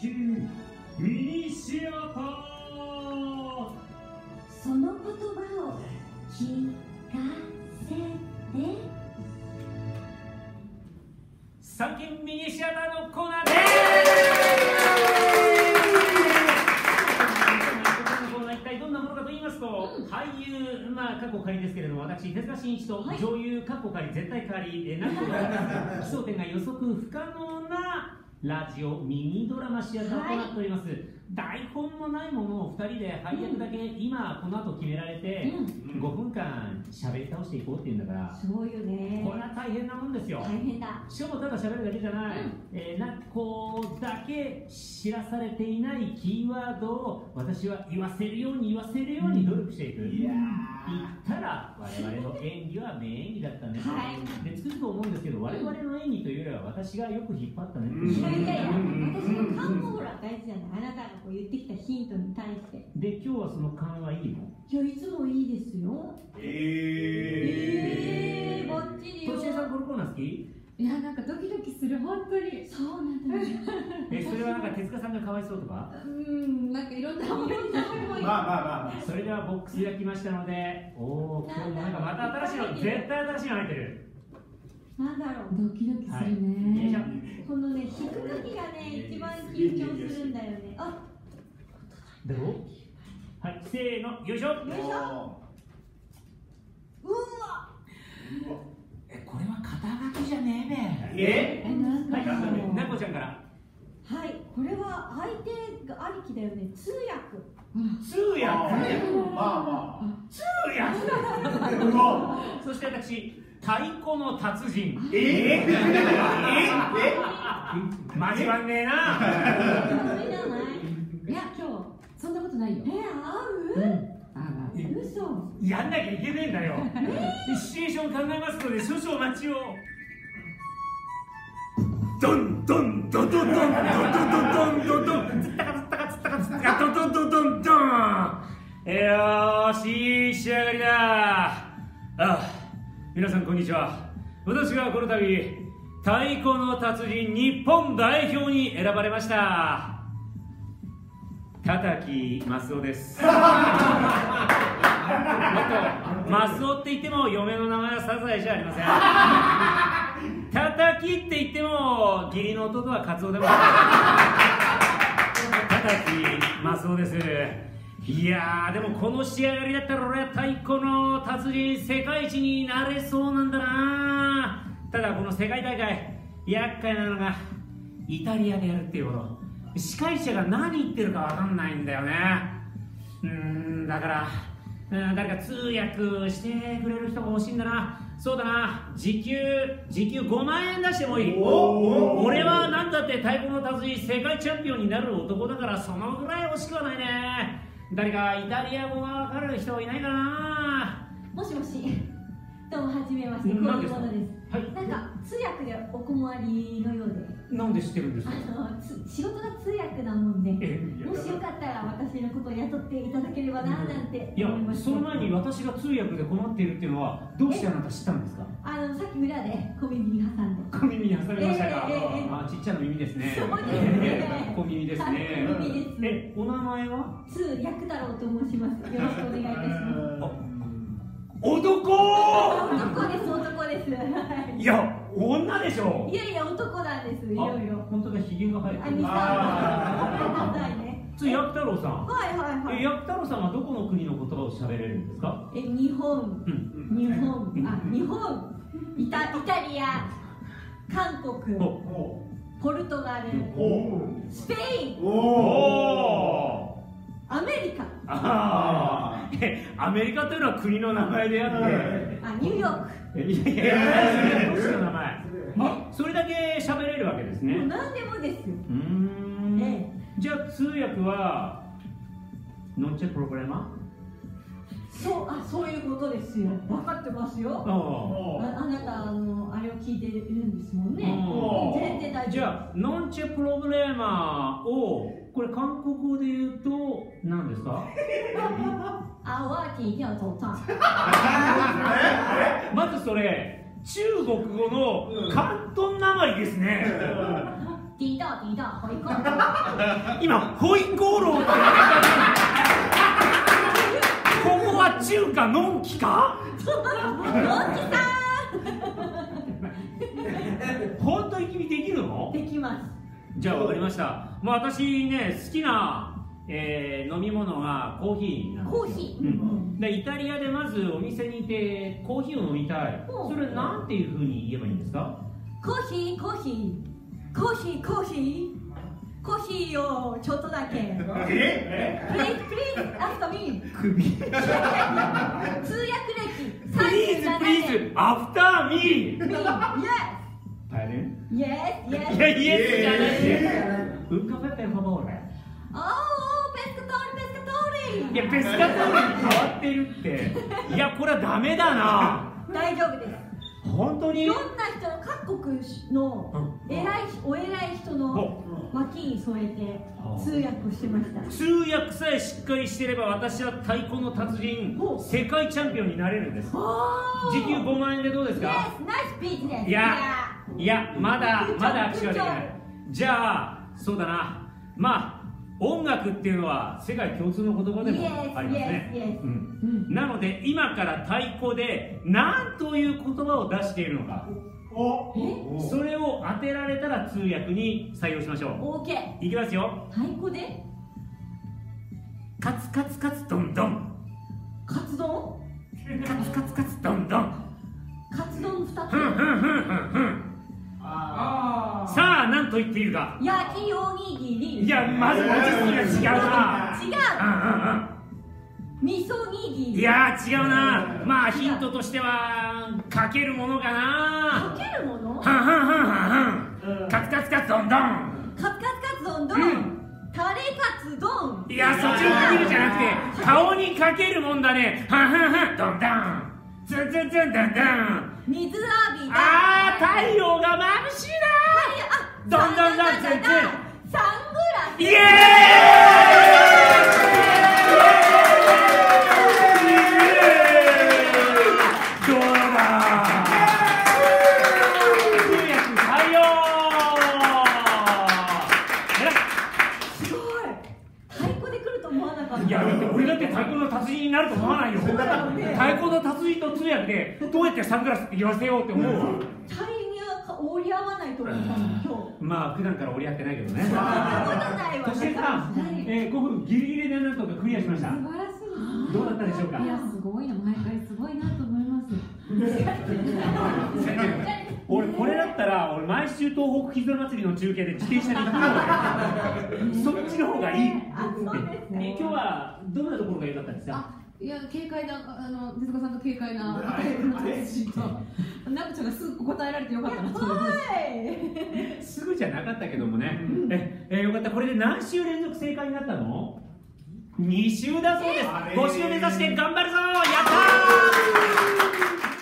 キンミニシアターその言葉を聞かせて。サンキンミニシアターのコーナーで。すコーナー一体どんなものかと言いますと、俳優、まあ、過去仮で。すけれども、私、手塚真一とはい女優、過去仮、絶対仮、えー、なんとか奇想天が予測不可能なラジオミニドラマシアターとなっております、台本もないものを2人で配役だけ、今この後決められて、う5分間喋り倒していこうっていうんだから、すごいよね。これは大変なもんですよ、大変だ。しかもただ喋るだけじゃない、うん。えーなこうだけ知らされていないキーワードを私は言わせるように言わせるように努力していく、いや言ったら我々の演技は名演技だったね、はい。でつくづく思うんですけど我々の演技というよりは私がよく引っ張ったねいやいや私の大事じゃないあなたがこう言ってきたヒントに対して。で今日はその勘はいいの？いやいつもいいですよ。ええー、バッチリよ。としえさんこのコーナー好き？いやなんかドキドキする本当に。そうなんだね えそれはなんか手塚さんがかわいそうとか？うんなんかいろんな思いいろん。な思いまあまあまあまあ。それではボックスが来ましたのでおお今日もなんかまた新しいの絶対新しいの入ってるなんだろう。ドキドキするね、ょこのね引く時がね一番緊張するんだよね。あだろはいせーの。よいしょ。よいしょ。うわ。えこれは肩書きじゃねえべ。え？えなんだはいろう、なこちゃんから。はいこれは相手がありきだよね。通訳。通訳？まあ通訳。そして私太鼓の達人。え？え？え？え交わんね。えないいや今日そんなことないよ。え合う？あ嘘。やんなきゃいけねえんだよ。シチュエーション考えますので少々お待ちを。ドンドンドドドンドドドドンドドンつったかつったかつったかつったかドドドドンドンよーし仕上がりだあ皆さんこんにちは。私がこの度太鼓の達人日本代表に選ばれました。田滝マスオです。あとマスオって言っても嫁の名前はサザエじゃありません。たたきって言っても義理の弟はカツオでもたたきマスオです。いやでもこの仕上がりだったら俺は太鼓の達人世界一になれそうなんだな。ただこの世界大会厄介なのがイタリアでやるっていうこと。司会者が何言ってるか分かんないんだよね。うーんだからうん誰か通訳してくれる人が欲しいんだな。そうだな。時給時給5万円出してもいい。俺は何だって太鼓の達人世界チャンピオンになる男だからそのぐらい欲しくはないね。誰かイタリア語が分かる人いないかなもしもし。どうもはじめまして。こういうものです。はい。なんか通訳でお困りのようで。なんで知ってるんですあかのつ仕事が通訳なもんで。えもしよかったら私のことを雇っていただければななんていやその前に私が通訳で困っているっていうのはどうしてあなた知ったんですか？あのさっき裏で小耳に挟んで。小耳に挟みましたか、あちっちゃな耳ですね。そうですね。小耳ですね。小耳ですえお名前は？通訳太郎と申します。よろしくお願いいたします男！男です男です。はい。いや女でしょ。いやいや男なんですいろいろ。本当だひげが生えてる。三分くださいね。つヤク太郎さん。はいはいはい。えヤク太郎さんはどこの国の言葉を喋れるんですか？え日本。うん。日本。あ日本。イタイタリア。韓国。おポルトガル。お。スペイン。おおアメリカ。あアメリカというのは国の名前であって。あニューヨーク。えいやいや都市の名前あそれだけ喋れるわけですもうね何でもですようーんえじゃあ通訳はノンチェプログラマそうあそういうことですよ分かってますよーあああなたあのあれを聞いてるんですもんねうん全然大丈夫じゃあノンチェプログラマーをこれ韓国語で言うと何ですかあわき要走上まずそれ中国語の広東なまりですね。ディーダーディーダーホイコー。今ホイコーローってここは中華のんきか？のんきさ 本当に君できるの？んできます。じゃあ分かりました。もう私ね好きな、えー飲み物がコーヒーなんですよ。コーヒー。うん、でイタリアでまずお店にいてコーヒーを飲みたい。う。んそれなんていうふうに言えばいいんですか？コーヒーコーヒー。コーヒーコーヒー。コーヒーをちょっとだけ。え？Please please after me 首通訳歴。プリーズ37プリーズ。アフターミー。年 Me Yes 大変？Yes い Yes やイエスじゃない。でウンカペペファボーレ Oh いやペスカトーレに変わってるって。いやこれはダメだな。大丈夫です。本当に？いろんな人の各国の偉いお偉い人の脇に添えて通訳をしてました。通訳さえしっかりしてれば私は太鼓の達人お。世界チャンピオンになれるんです。時給5万円でどうですか？いやいや。まだまだ握手はできない。じゃあそうだな。まあ音楽っていうのは世界共通の言葉でもありますね。なので今から太鼓で何という言葉を出しているのか。お。それを当てられたら通訳に採用しましょ OK ういきますよ。太鼓で？カツカツカツドンドン。カツ丼カツカツカツドンと言っているかつ焼きおにぎり。いやまず文字数が違うな。違う。うんうんうん。味噌にぎり。いやー違うな。まあヒントとしてはかけるものかな。かけるもの？はんはんはんはんはん。カツカツカツドンドンカツカツカツ丼？丼、うん。タレカツ丼。いやそっちにかけるじゃなくて顔にかけるもんだね。はんはんはんドンドン。ツンツンツンドンドン。水浴びだあー太陽が眩しいあどんどんどんどんサングラスなイエーイ。どうだ？通訳採用すごい太鼓で来ると思わなかったいやだって俺だって太鼓の達人になると思わないよ。ね。太鼓の達人と通訳でどうやってサングラスって言わせようって思うわ合わないと思ったの今日まあ普段から折り合ってないけどね。そんなことないわ。さ、えー、5分ギリギリでなんとかクリアしました。素晴らしい。どうだったでしょうか？いやすごいな。毎回すごいなと思います。俺これだったら俺毎週東北絆祭りの中継で自転車で行くよ俺そっちの方がいい。ね。え今日はどんなところが良かったですか？あいや軽快なあの手塚さんと軽快な答えの達人とナブちゃんがすぐ答えられてよかったなと思いますすぐじゃなかったけどもね、ええよかった。これで何週連続正解になったの？二週だそうです。五週目指して頑張るぞ！やった